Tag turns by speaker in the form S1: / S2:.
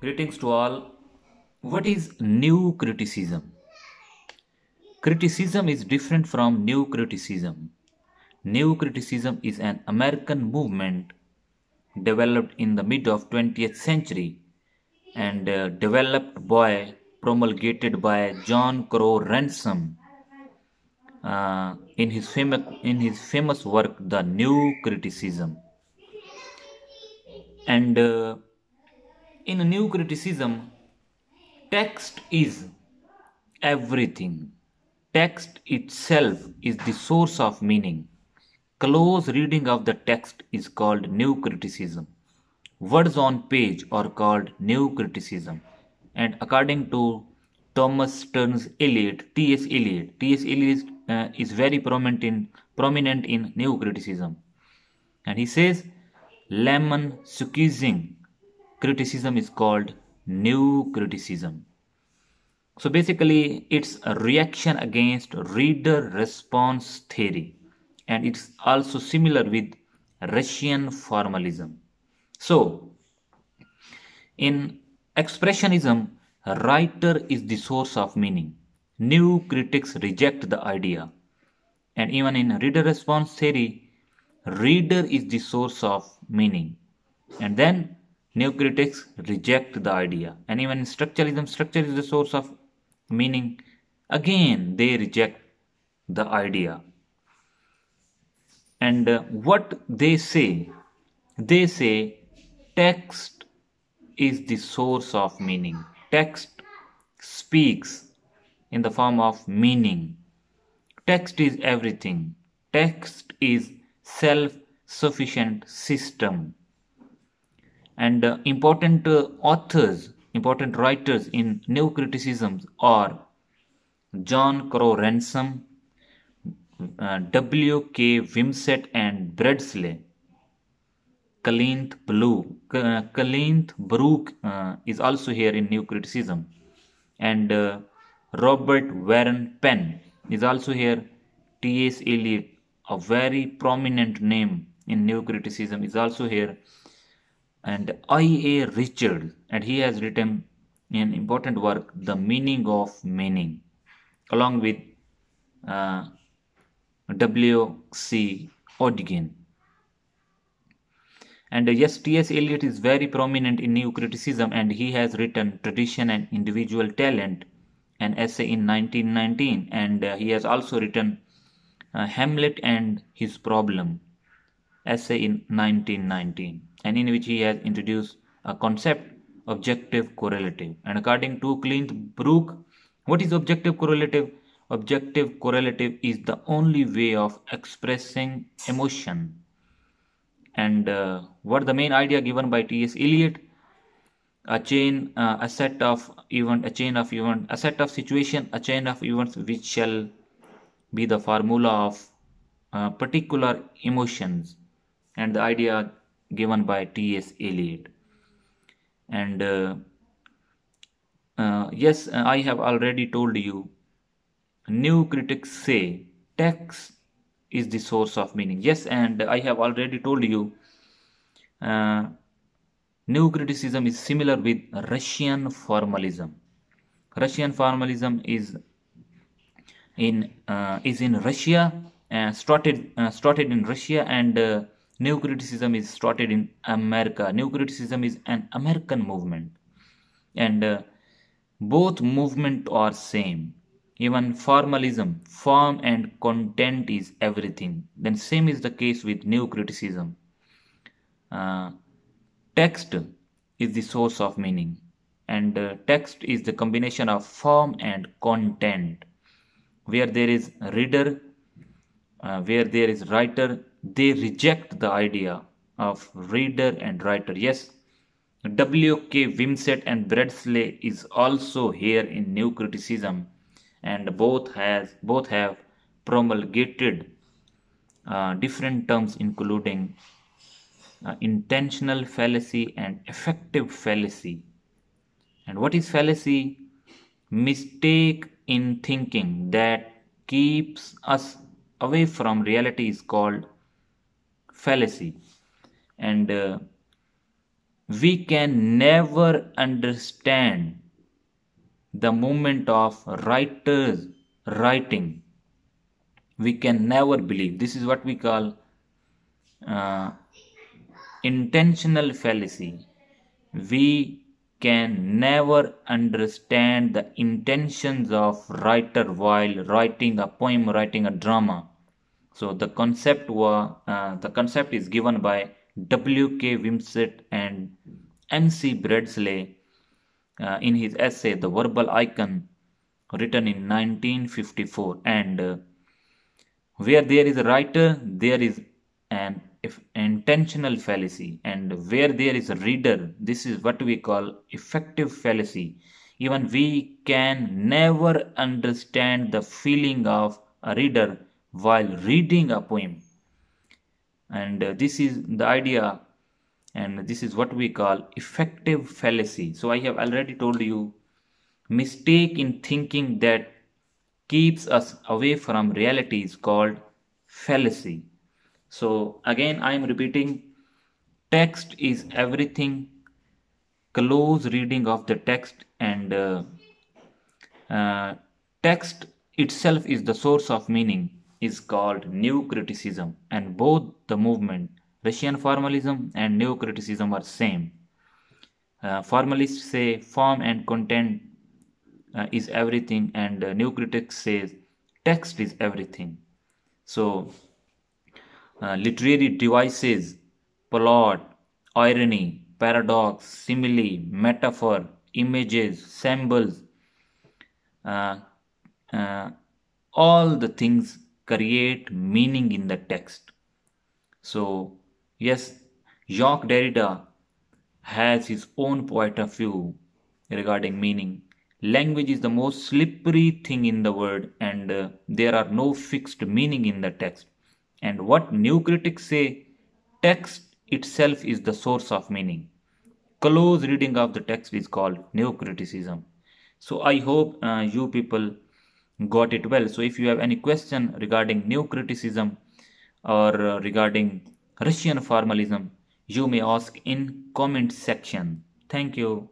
S1: Greetings to all. What is new criticism? Criticism is different from new criticism. New criticism is an American movement developed in the mid of 20th century and uh, developed by promulgated by John Crowe Ransom uh, in his famous in his famous work The New Criticism. And uh, in new criticism, text is everything. Text itself is the source of meaning. Close reading of the text is called new criticism. Words on page are called new criticism. And according to Thomas Stearns Eliot, T.S. Eliot, T.S. Eliot uh, is very prominent in, prominent in new criticism. And he says, lemon squeezing criticism is called new criticism. So basically, it's a reaction against reader response theory, and it's also similar with Russian formalism. So, in expressionism, writer is the source of meaning. New critics reject the idea, and even in reader response theory, reader is the source of meaning. And then new critics reject the idea. And even structuralism, structure is the source of meaning. Again, they reject the idea. And uh, what they say, they say text is the source of meaning. Text speaks in the form of meaning. Text is everything. Text is self-sufficient system. And uh, important uh, authors, important writers in new criticisms are John Crowe Ransom, uh, W. K. Wimsatt and Beardsley. Cleanth Blue, uh, Cleanth Brook uh, is also here in New Criticism, and uh, Robert Warren Penn is also here. T.S. Eliot, a very prominent name in New Criticism, is also here, and I.A. Richards, and he has written an important work, The Meaning of Meaning, along with uh, W.C. Ogden. And uh, yes, T.S. Eliot is very prominent in New Criticism and he has written Tradition and Individual Talent, an essay in 1919. And uh, he has also written uh, Hamlet and His Problem, essay in 1919, and in which he has introduced a concept objective correlative. And according to Cleanth Brook, what is objective correlative? Objective correlative is the only way of expressing emotion and uh, what the main idea given by T.S. Eliot a chain uh, a set of event a chain of event a set of situation a chain of events which shall be the formula of uh, particular emotions and the idea given by T.S. Eliot and uh, uh yes I have already told you new critics say text is the source of meaning yes and i have already told you uh, new criticism is similar with russian formalism russian formalism is in uh, is in russia uh, started uh, started in russia and new criticism is started in america new criticism is an american movement and uh, both movement are same even formalism, form and content is everything. Then same is the case with new criticism. Uh, text is the source of meaning and uh, text is the combination of form and content. Where there is reader, uh, where there is writer, they reject the idea of reader and writer. Yes, W.K. Wimsatt and Beardsley is also here in New Criticism and both has both have promulgated uh, different terms including uh, intentional fallacy and affective fallacy and what is fallacy mistake in thinking that keeps us away from reality is called fallacy and uh, we can never understand the movement of writers writing. We can never believe. This is what we call uh, intentional fallacy. We can never understand the intentions of writer while writing a poem writing a drama so the concept was uh, the concept is given by w.k wimsatt and m.c Beardsley uh, in his essay the verbal icon written in 1954 and uh, where there is a writer there is an intentional fallacy. And where there is a reader this is what we call affective fallacy. Even we can never understand the feeling of a reader while reading a poem. And uh, this is the idea and this is what we call affective fallacy. So i have already told you mistake in thinking that keeps us away from reality is called fallacy. So again I am repeating text is everything. Close reading of the text and uh, uh, text itself is the source of meaning is called new criticism and both the movement Russian formalism and new criticism are same. Uh, formalists say form and content uh, is everything and uh, new critics says text is everything. So uh, literary devices, plot, irony, paradox, simile, metaphor, images, symbols, uh, uh, all the things create meaning in the text. So, yes, Jacques Derrida has his own point of view regarding meaning. Language is the most slippery thing in the world, and uh, there are no fixed meaning in the text. And what new critics say, text itself is the source of meaning. Close reading of the text is called new criticism. So I hope uh, you people got it well. So if you have any question regarding new criticism or regarding Russian formalism, you may ask in comment section. Thank you.